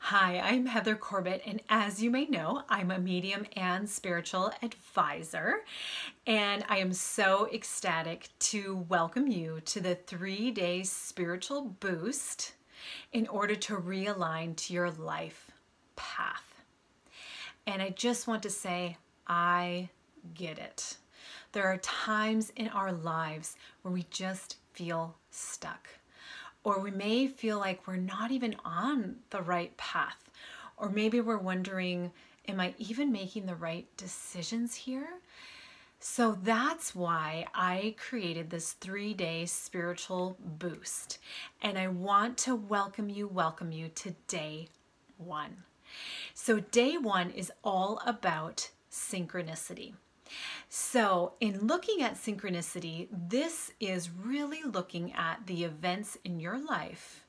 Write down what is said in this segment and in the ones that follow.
Hi, I'm Heather Corbet, and as you may know, I'm a medium and spiritual advisor. And I am so ecstatic to welcome you to the three day spiritual boost in order to realign to your life path. And I just want to say, I get it. There are times in our lives where we just feel stuck or we may feel like we're not even on the right path. Or maybe we're wondering, am I even making the right decisions here? So that's why I created this three day spiritual boost. And I want to welcome you, welcome you to day one. So, day one is all about synchronicity. So, in looking at synchronicity, this is really looking at the events in your life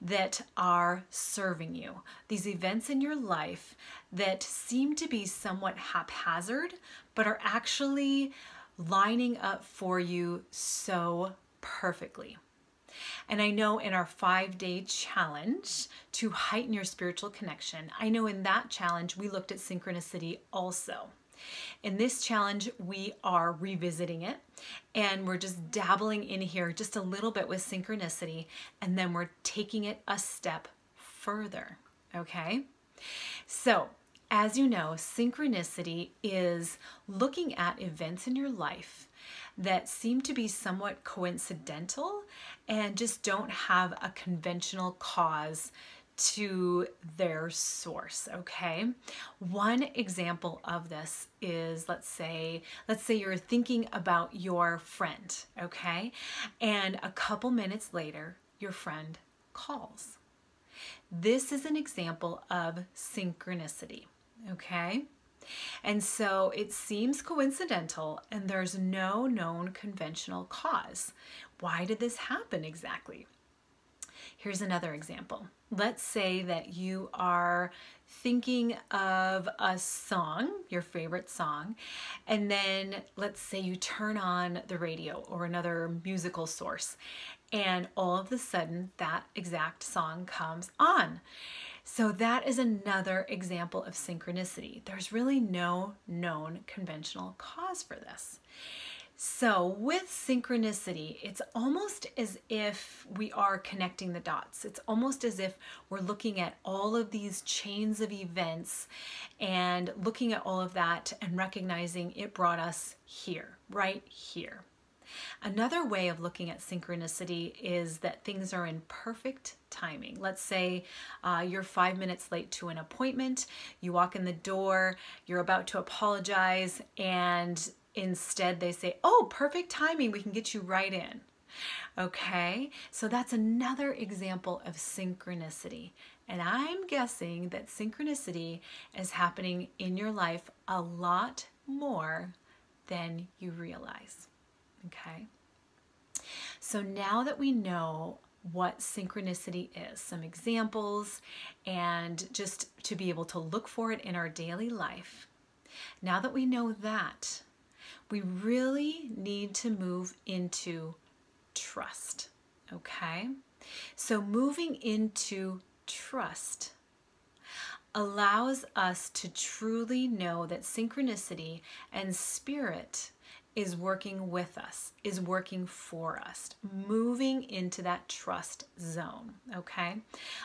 that are serving you. These events in your life that seem to be somewhat haphazard, but are actually lining up for you so perfectly. And I know in our five day challenge to heighten your spiritual connection, I know in that challenge we looked at synchronicity also. In this challenge, we are revisiting it and we're just dabbling in here just a little bit with synchronicity and then we're taking it a step further, okay? So, as you know, synchronicity is looking at events in your life that seem to be somewhat coincidental and just don't have a conventional cause to their source okay? One example of this is let's say let's say you're thinking about your friend okay? And a couple minutes later your friend calls. This is an example of synchronicity okay? And so it seems coincidental and there's no known conventional cause. Why did this happen exactly Here's another example. Let's say that you are thinking of a song, your favorite song, and then let's say you turn on the radio or another musical source, and all of a sudden that exact song comes on. So that is another example of synchronicity. There's really no known conventional cause for this. So, with synchronicity, it's almost as if we are connecting the dots. It's almost as if we're looking at all of these chains of events and looking at all of that and recognizing it brought us here, right here. Another way of looking at synchronicity is that things are in perfect timing. Let's say uh, you're five minutes late to an appointment, you walk in the door, you're about to apologize, and Instead, they say, oh, perfect timing, we can get you right in. Okay, so that's another example of synchronicity. And I'm guessing that synchronicity is happening in your life a lot more than you realize. Okay, so now that we know what synchronicity is, some examples, and just to be able to look for it in our daily life, now that we know that, we really need to move into trust. Okay? So, moving into trust allows us to truly know that synchronicity and spirit is working with us, is working for us, moving into that trust zone. Okay.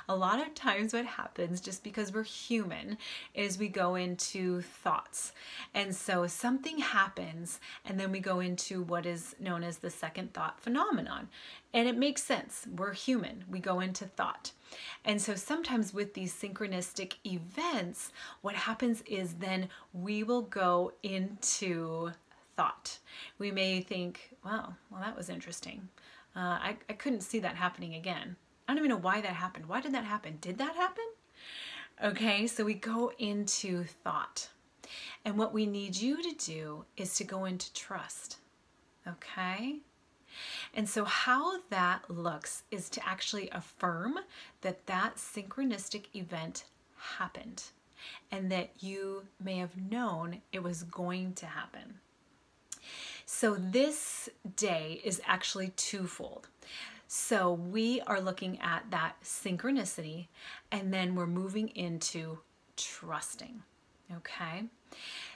A lot of times, what happens just because we're human is we go into thoughts. And so something happens, and then we go into what is known as the second thought phenomenon. And it makes sense. We're human, we go into thought. And so sometimes with these synchronistic events, what happens is then we will go into thought. We may think, wow, well, that was interesting. Uh, I, I couldn't see that happening again. I don't even know why that happened. Why did that happen? Did that happen? Okay, so we go into thought. And what we need you to do is to go into trust. Okay? And so, how that looks is to actually affirm that that synchronistic event happened and that you may have known it was going to happen. So this day is actually twofold. So we are looking at that synchronicity and then we're moving into trusting. Okay?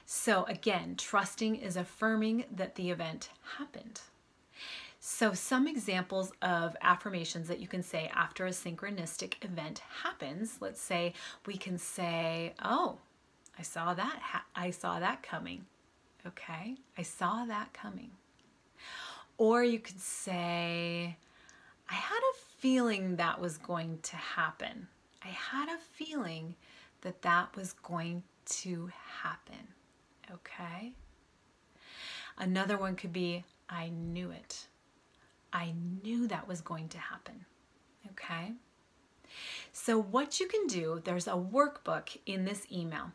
So again, trusting is affirming that the event happened. So, some examples of affirmations that you can say after a synchronistic event happens. Let's say we can say, "Oh, I saw that. I saw that coming." Okay? I saw that coming. Or you could say, I had a feeling that was going to happen. I had a feeling that that was going to happen. Okay? Another one could be, I knew it. I knew that was going to happen. Okay? So, what you can do, there's a workbook in this email.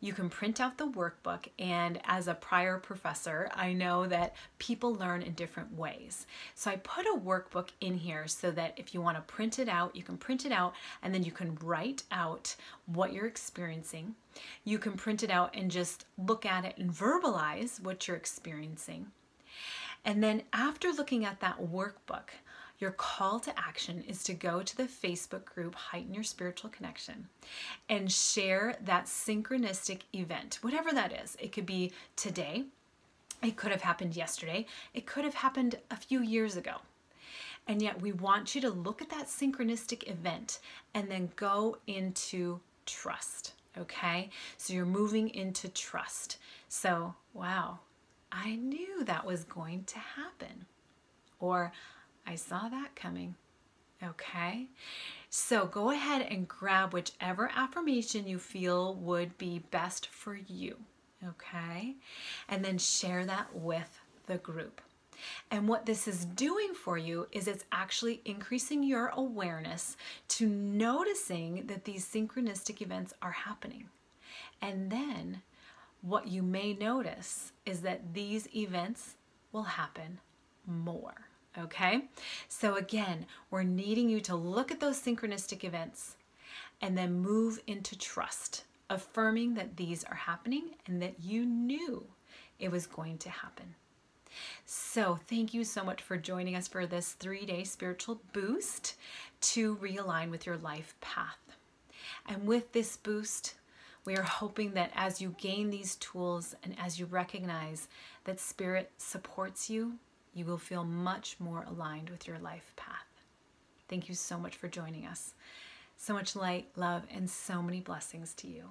You can print out the workbook, and as a prior professor, I know that people learn in different ways. So I put a workbook in here so that if you want to print it out, you can print it out and then you can write out what you're experiencing. You can print it out and just look at it and verbalize what you're experiencing. And then after looking at that workbook, your call to action is to go to the Facebook group Heighten Your Spiritual Connection and share that synchronistic event, whatever that is. It could be today, it could have happened yesterday, it could have happened a few years ago. And yet, we want you to look at that synchronistic event and then go into trust. Okay? So you're moving into trust. So, wow, I knew that was going to happen. Or I saw that coming. Okay? So go ahead and grab whichever affirmation you feel would be best for you. Okay? And then share that with the group. And what this is doing for you is it's actually increasing your awareness to noticing that these synchronistic events are happening. And then what you may notice is that these events will happen more. Okay? So, again, we're needing you to look at those synchronistic events and then move into trust, affirming that these are happening and that you knew it was going to happen. So, thank you so much for joining us for this three day spiritual boost to realign with your life path. And with this boost, we are hoping that as you gain these tools and as you recognize that Spirit supports you, you will feel much more aligned with your life path. Thank you so much for joining us. So much light, love, and so many blessings to you.